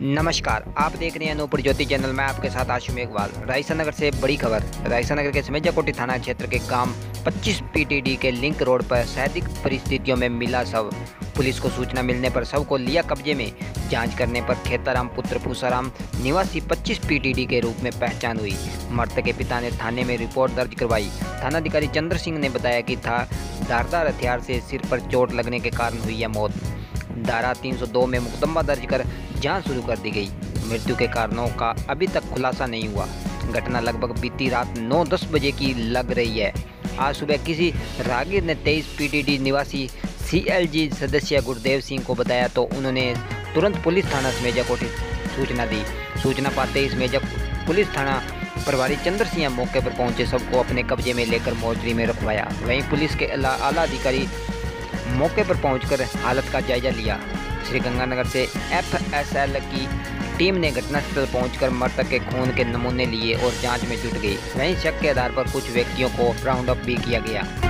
नमस्कार, आप देख रहे हैं नूपुर ज्योति चैनल। में आपके साथ आशु मेघवाल रायसा नगर से बड़ी खबर रायसा नगर के समेजाकोटी थाना क्षेत्र के गाँव 25 पीटीडी के लिंक रोड पर सैदिक परिस्थितियों में मिला शव। पुलिस को सूचना मिलने पर शव को लिया कब्जे में। जाँच करने पर खेताराम, पुत्र फूसाराम निवासी 25 पीटीडी के रूप में पहचान हुई। मृत के पिता ने थाने में रिपोर्ट दर्ज करवाई। थानाधिकारी चंद्र सिंह ने बताया कि था, धारदार हथियार से सिर पर चोट लगने के कारण हुई यह मौत। धारा 302 में मुकदमा दर्ज कर जाँच शुरू कर दी गई। मृत्यु के कारणों का अभी तक खुलासा नहीं हुआ। घटना लगभग बीती रात 9-10 बजे की लग रही है। आज सुबह किसी रागीर ने 23 पीटीडी निवासी सीएलजी सदस्य गुरुदेव सिंह को बताया तो उन्होंने तुरंत पुलिस थाना समेजा को सूचना दी। सूचना पाते ही समेजा पुलिस थाना प्रभारी चंद्र सिंह मौके पर पहुँचे, सबको अपने कब्जे में लेकर मोर्चरी में रखवाया। वहीं पुलिस के आला अधिकारी मौके पर पहुंचकर हालत का जायजा लिया। श्री गंगानगर से एफएसएल की टीम ने घटनास्थल पहुंचकर मृतक के खून के नमूने लिए और जाँच में जुट गई। वहीं शक के आधार पर कुछ व्यक्तियों को राउंड अप भी किया गया।